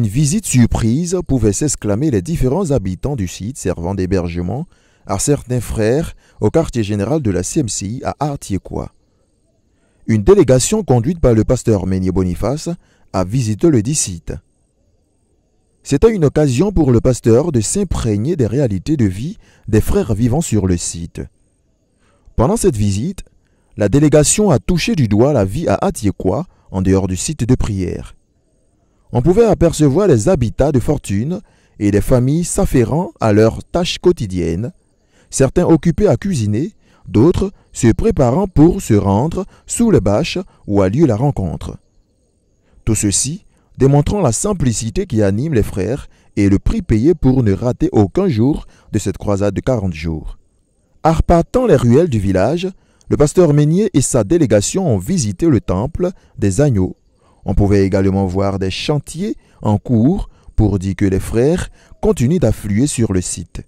visite surprise pouvaient s'exclamer les différents habitants du site servant d'hébergement à certains frères au quartier général de la CMCI à Artiécois. Une délégation conduite par le pasteur Meunier Boniface a visité le dit site. C'était une occasion pour le pasteur de s'imprégner des réalités de vie des frères vivant sur le site. Pendant cette visite, la délégation a touché du doigt la vie à Atiekwa, en dehors du site de prière. On pouvait apercevoir les habitats de fortune et les familles s'afférant à leurs tâches quotidiennes, certains occupés à cuisiner, d'autres se préparant pour se rendre sous les bâches où a lieu la rencontre. Tout ceci démontrant la simplicité qui anime les frères et le prix payé pour ne rater aucun jour de cette croisade de 40 jours. Arpatant les ruelles du village, le pasteur Meunier et sa délégation ont visité le temple des agneaux. On pouvait également voir des chantiers en cours pour dire que les frères continuent d'affluer sur le site.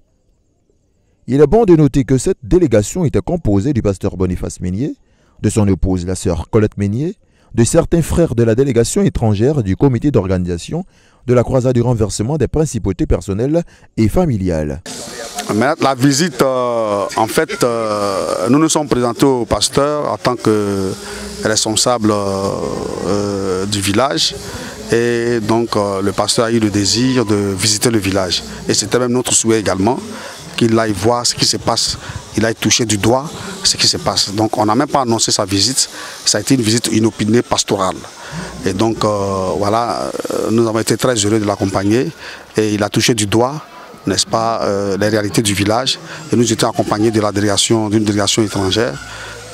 Il est bon de noter que cette délégation était composée du pasteur Boniface Meunier, de son épouse la sœur Colette Meunier, de certains frères de la délégation étrangère du comité d'organisation de la croisade du renversement des principautés personnelles et familiales. La visite, euh, en fait, euh, nous nous sommes présentés au pasteur en tant que responsable euh, du village. Et donc le pasteur a eu le désir de visiter le village. Et c'était même notre souhait également qu'il aille voir ce qui se passe, il aille toucher du doigt ce qui se passe. Donc on n'a même pas annoncé sa visite, ça a été une visite inopinée pastorale. Et donc voilà, nous avons été très heureux de l'accompagner et il a touché du doigt n'est-ce pas, euh, les réalités du village. Et nous étions accompagnés de la délégation, d'une délégation étrangère.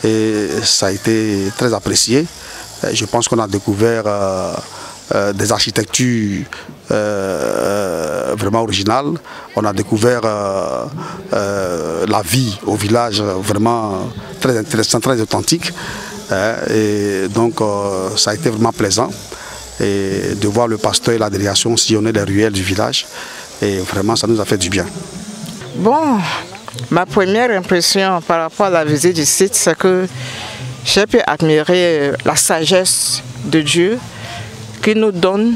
Et ça a été très apprécié. Je pense qu'on a découvert euh, euh, des architectures vraiment originales. On a découvert la vie au village vraiment très intéressant, très authentique. et donc ça a été vraiment plaisant de voir le pasteur et la délégation sillonner les ruelles du village. Et vraiment, ça nous a fait du bien. Bon, ma première impression par rapport à la visite du site, c'est que j'ai pu admirer la sagesse de Dieu qui nous donne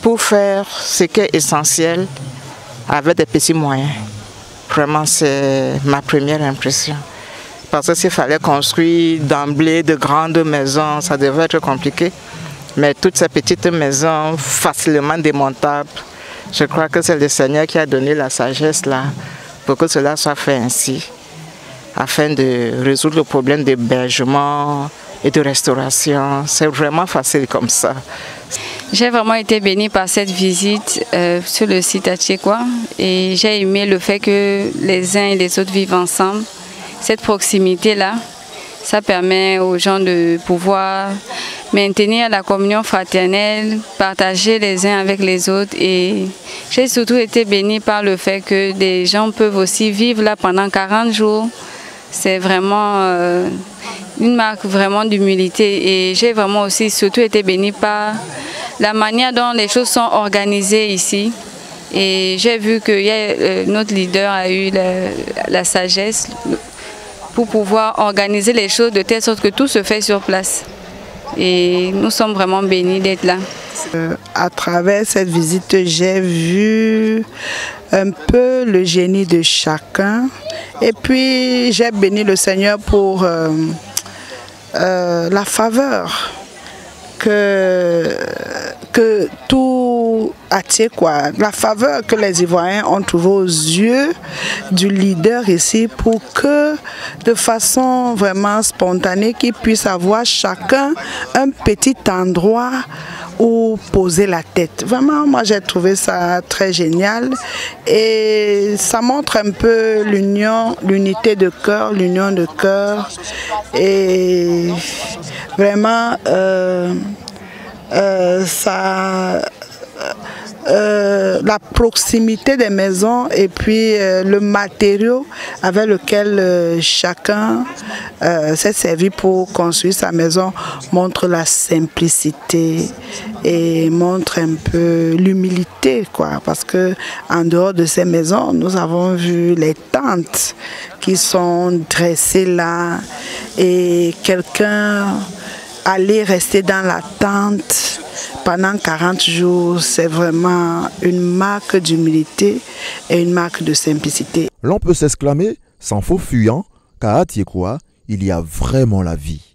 pour faire ce qui est essentiel avec des petits moyens. Vraiment, c'est ma première impression. Parce que s'il fallait construire d'emblée de grandes maisons, ça devait être compliqué. Mais toutes ces petites maisons facilement démontables, je crois que c'est le Seigneur qui a donné la sagesse là pour que cela soit fait ainsi, afin de résoudre le problème d'hébergement et de restauration. C'est vraiment facile comme ça. J'ai vraiment été bénie par cette visite euh, sur le site Tchéquois et j'ai aimé le fait que les uns et les autres vivent ensemble. Cette proximité-là, ça permet aux gens de pouvoir maintenir la communion fraternelle, partager les uns avec les autres. Et j'ai surtout été bénie par le fait que des gens peuvent aussi vivre là pendant 40 jours. C'est vraiment euh, une marque vraiment d'humilité. Et j'ai vraiment aussi surtout été bénie par la manière dont les choses sont organisées ici. Et j'ai vu que euh, notre leader a eu la sagesse pour pouvoir organiser les choses de telle sorte que tout se fait sur place et nous sommes vraiment bénis d'être là. Euh, à travers cette visite, j'ai vu un peu le génie de chacun et puis j'ai béni le Seigneur pour euh, euh, la faveur que, que tout attire quoi. La faveur que les Ivoiriens ont trouvée aux yeux du leader ici pour que de façon vraiment spontanée qu'ils puissent avoir chacun un petit endroit où poser la tête. Vraiment, moi j'ai trouvé ça très génial et ça montre un peu l'union, l'unité de cœur, l'union de cœur et vraiment euh, euh, ça euh, la proximité des maisons et puis euh, le matériau avec lequel euh, chacun s'est servi pour construire sa maison montre la simplicité et montre un peu l'humilité quoi. Parce que en dehors de ces maisons nous avons vu les tentes qui sont dressées là et quelqu'un aller rester dans la tente pendant 40 jours, c'est vraiment une marque d'humilité et une marque de simplicité. L'on peut s'exclamer, sans faux fuyant, qu'à Atiekwa, il y a vraiment la vie.